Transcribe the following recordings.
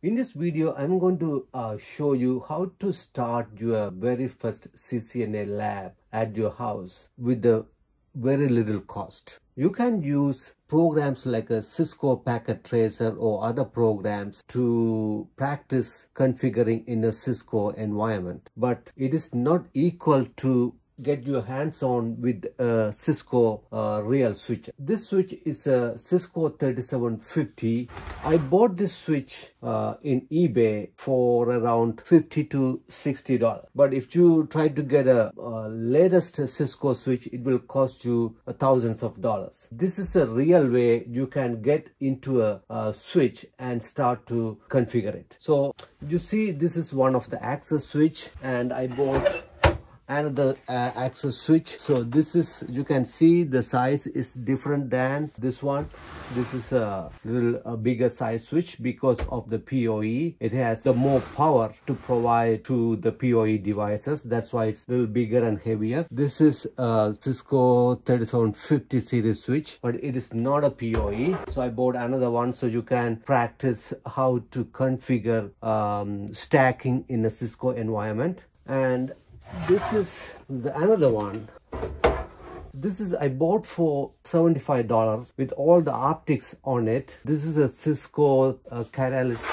In this video, I'm going to uh, show you how to start your very first CCNA lab at your house with the very little cost. You can use programs like a Cisco Packet Tracer or other programs to practice configuring in a Cisco environment, but it is not equal to get your hands on with a Cisco uh, real switch. This switch is a Cisco 3750. I bought this switch uh, in eBay for around 50 to 60 dollars. But if you try to get a, a latest Cisco switch, it will cost you thousands of dollars. This is a real way you can get into a, a switch and start to configure it. So you see this is one of the access switch and I bought and the uh, access switch. So this is you can see the size is different than this one. This is a little a bigger size switch because of the PoE it has the more power to provide to the PoE devices. That's why it's a little bigger and heavier. This is a Cisco 3750 series switch but it is not a PoE so I bought another one so you can practice how to configure um, stacking in a Cisco environment. And this is the another one. This is i bought for 75 dollars with all the optics on it. This is a cisco uh, catalyst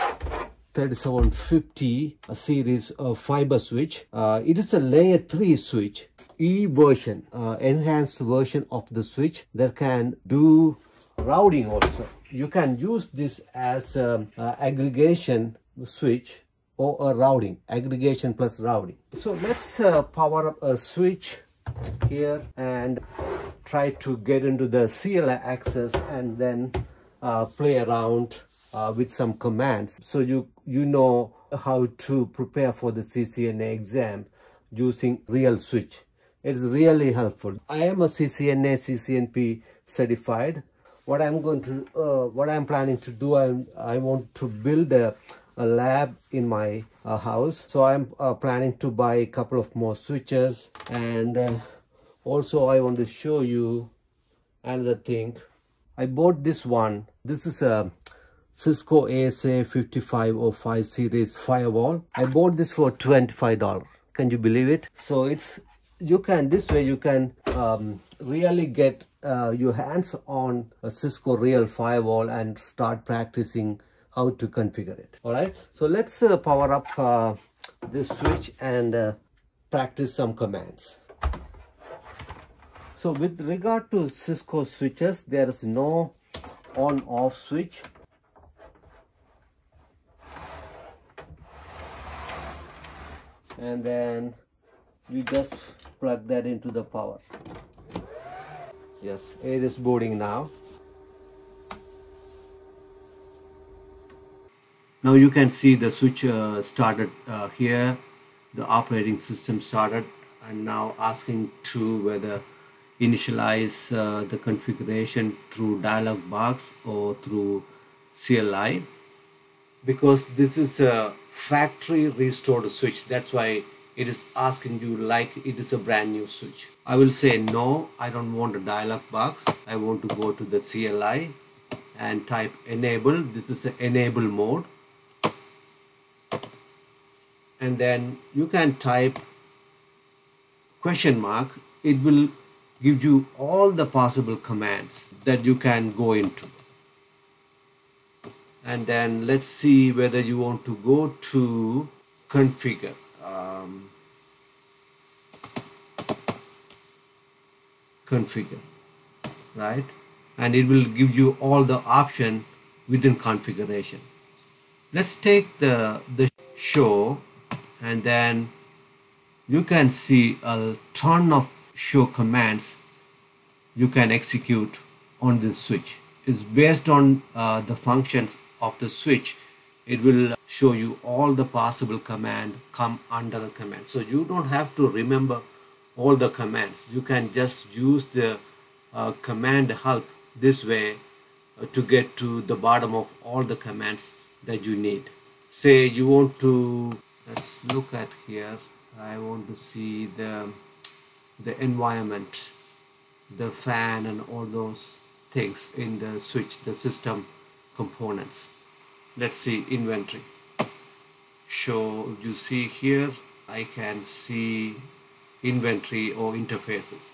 3750 a series of fiber switch. Uh, it is a layer 3 switch e version uh, enhanced version of the switch that can do routing also. You can use this as um, uh, aggregation switch or a routing aggregation plus routing. So let's uh, power up a switch here and try to get into the CLI access and then uh, play around uh, with some commands. So you you know how to prepare for the CCNA exam using real switch. It's really helpful. I am a CCNA CCNP certified. What I'm going to uh, what I'm planning to do I, I want to build a a lab in my uh, house. So i'm uh, planning to buy a couple of more switches. And uh, also i want to show you another thing. I bought this one. This is a cisco asa 5505 series firewall. I bought this for 25 dollars. Can you believe it? So it's you can this way you can um, really get uh, your hands on a cisco real firewall and start practicing how to configure it. All right? So let's uh, power up uh, this switch and uh, practice some commands. So with regard to cisco switches there is no on off switch. And then we just plug that into the power. Yes it is boarding now now you can see the switch uh, started uh, here. The operating system started. And now asking to whether initialize uh, the configuration through dialog box or through CLI because this is a factory restored switch. That's why it is asking you like it is a brand new switch. I will say no I don't want a dialog box. I want to go to the CLI and type enable. This is the enable mode and then you can type question mark. It will give you all the possible commands that you can go into. And then let's see whether you want to go to configure. Um, configure right? And it will give you all the option within configuration. Let's take the the show and then you can see a ton of show commands you can execute on this switch. It's based on uh, the functions of the switch. It will show you all the possible command come under the command. So you don't have to remember all the commands. You can just use the uh, command help this way uh, to get to the bottom of all the commands that you need. Say you want to let's look at here. I want to see the the environment the fan and all those things in the switch the system components. Let's see inventory. Show you see here I can see inventory or interfaces.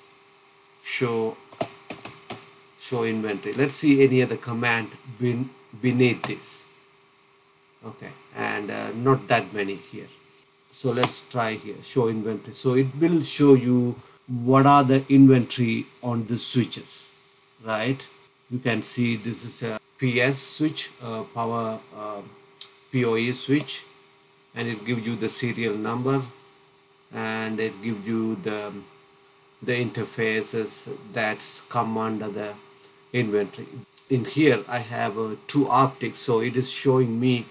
Show show inventory. Let's see any other command beneath this okay. And uh, not that many here. So let's try here. Show inventory. So it will show you what are the inventory on the switches. Right? You can see this is a PS switch uh, power uh, PoE switch. And it gives you the serial number. And it gives you the the interfaces that's come under the inventory. In here I have uh, two optics. So it is showing me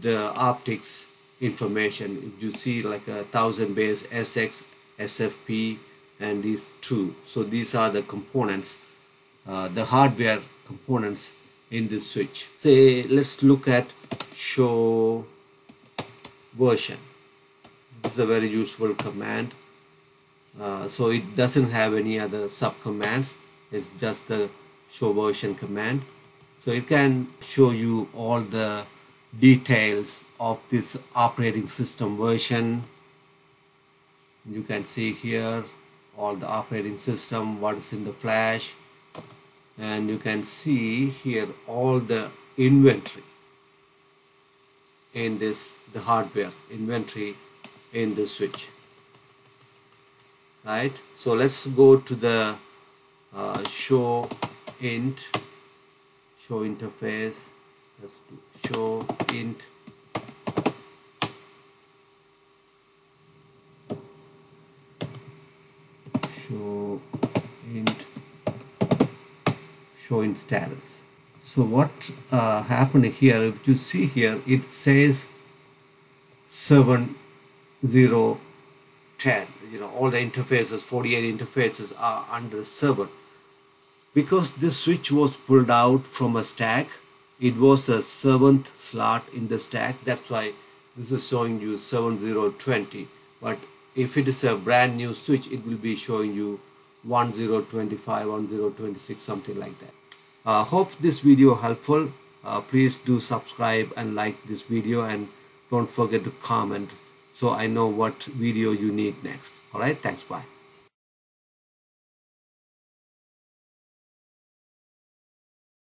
the optics information. You see like a thousand base SX SFP and these two. So these are the components uh, the hardware components in this switch. Say let's look at show version. This is a very useful command. Uh, so it doesn't have any other sub commands it's just the show version command. So it can show you all the details of this operating system version. You can see here all the operating system what is in the flash and you can see here all the inventory in this the hardware inventory in the switch. Right? So let's go to the uh, show int show interface let's do show int. Show int. Show int status. So what uh, happened here if you see here it says 7 0 10 you know all the interfaces 48 interfaces are under 7 because this switch was pulled out from a stack it was a seventh slot in the stack. That's why this is showing you 7020 but if it is a brand new switch it will be showing you 1025 1026 something like that. Uh, hope this video helpful. Uh, please do subscribe and like this video and don't forget to comment so I know what video you need next. Alright thanks bye